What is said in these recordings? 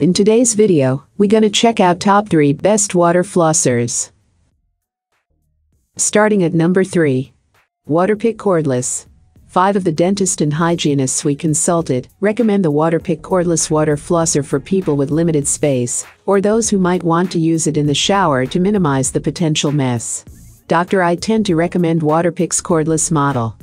In today's video, we're gonna check out top 3 best water flossers. Starting at number 3. Waterpik Cordless. Five of the dentists and hygienists we consulted recommend the Waterpik Cordless Water Flosser for people with limited space, or those who might want to use it in the shower to minimize the potential mess. Dr. I tend to recommend Waterpik's cordless model.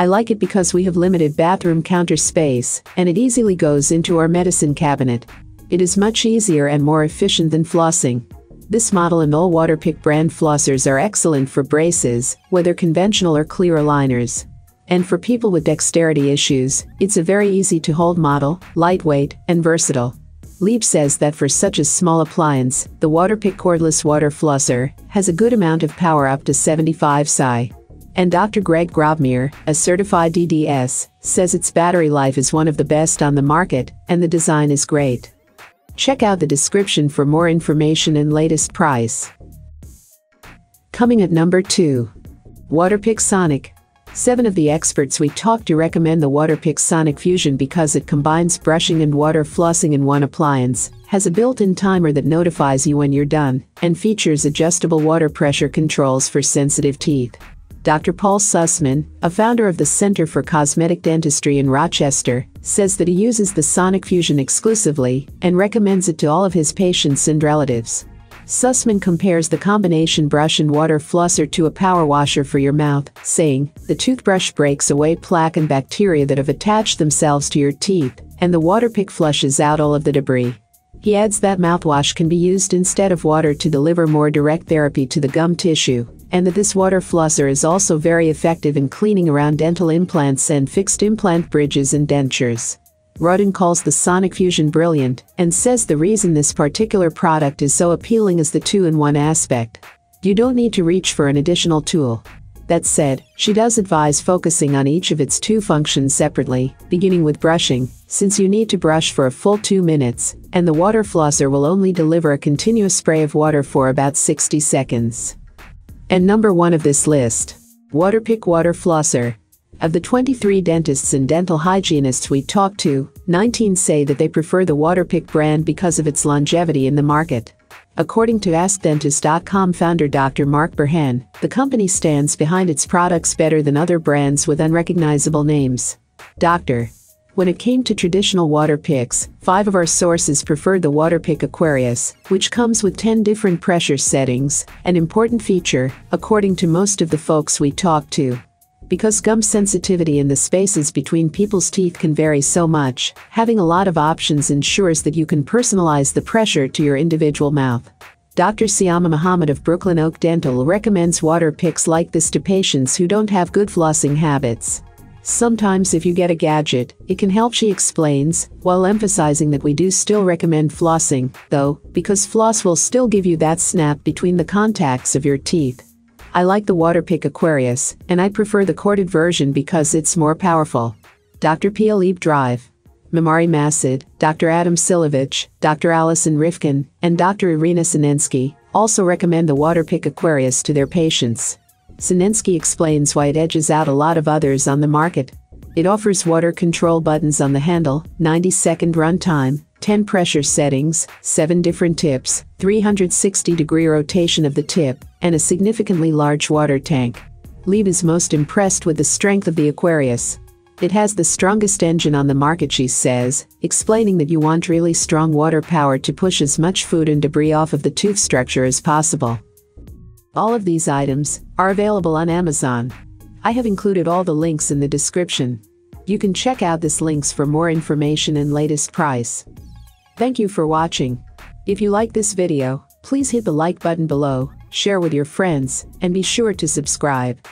I like it because we have limited bathroom counter space, and it easily goes into our medicine cabinet, it is much easier and more efficient than flossing. This model and all Waterpik brand flossers are excellent for braces, whether conventional or clear aligners. And for people with dexterity issues, it's a very easy to hold model, lightweight, and versatile. Lieb says that for such a small appliance, the Waterpik cordless water flosser has a good amount of power up to 75 psi. And Dr. Greg Grobmere, a certified DDS, says its battery life is one of the best on the market, and the design is great. Check out the description for more information and latest price. Coming at number 2. Waterpik Sonic. Seven of the experts we talked to recommend the Waterpik Sonic Fusion because it combines brushing and water flossing in one appliance, has a built-in timer that notifies you when you're done, and features adjustable water pressure controls for sensitive teeth. Dr. Paul Sussman, a founder of the Center for Cosmetic Dentistry in Rochester, says that he uses the Sonic Fusion exclusively and recommends it to all of his patients and relatives. Sussman compares the combination brush and water flosser to a power washer for your mouth, saying, the toothbrush breaks away plaque and bacteria that have attached themselves to your teeth, and the water pick flushes out all of the debris. He adds that mouthwash can be used instead of water to deliver more direct therapy to the gum tissue, and that this water flosser is also very effective in cleaning around dental implants and fixed implant bridges and dentures. Rodin calls the Sonic Fusion brilliant and says the reason this particular product is so appealing is the two-in-one aspect. You don't need to reach for an additional tool. That said, she does advise focusing on each of its two functions separately, beginning with brushing, since you need to brush for a full two minutes, and the water flosser will only deliver a continuous spray of water for about 60 seconds. And number one of this list. Waterpik Water Flosser. Of the 23 dentists and dental hygienists we talked to, 19 say that they prefer the Waterpik brand because of its longevity in the market. According to AskDentist.com founder Dr. Mark Burhenne, the company stands behind its products better than other brands with unrecognizable names. Dr. When it came to traditional Waterpiks, five of our sources preferred the Waterpik Aquarius, which comes with 10 different pressure settings, an important feature, according to most of the folks we talked to. Because gum sensitivity in the spaces between people's teeth can vary so much, having a lot of options ensures that you can personalize the pressure to your individual mouth. Dr. Siama Muhammad of Brooklyn Oak Dental recommends Waterpiks like this to patients who don't have good flossing habits. Sometimes if you get a gadget, it can help she explains, while emphasizing that we do still recommend flossing, though, because floss will still give you that snap between the contacts of your teeth. I like the Waterpik Aquarius, and I prefer the corded version because it's more powerful. Dr. P. Drive. Mamari Masid, Dr. Adam Silovich, Dr. Allison Rifkin, and Dr. Irina Sinensky also recommend the Waterpik Aquarius to their patients. Sinensky explains why it edges out a lot of others on the market. It offers water control buttons on the handle, 90 second runtime, 10 pressure settings, 7 different tips, 360 degree rotation of the tip, and a significantly large water tank. Lieb is most impressed with the strength of the Aquarius. It has the strongest engine on the market, she says, explaining that you want really strong water power to push as much food and debris off of the tooth structure as possible. All of these items are available on Amazon. I have included all the links in the description. You can check out these links for more information and latest price. Thank you for watching. If you like this video, please hit the like button below, share with your friends, and be sure to subscribe.